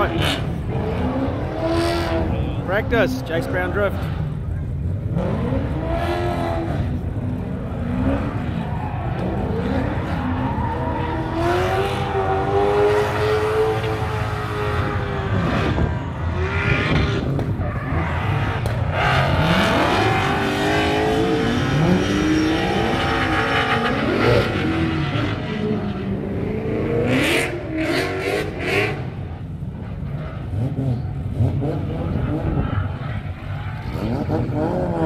right. Practice, Jace Brown Drift. Thank you.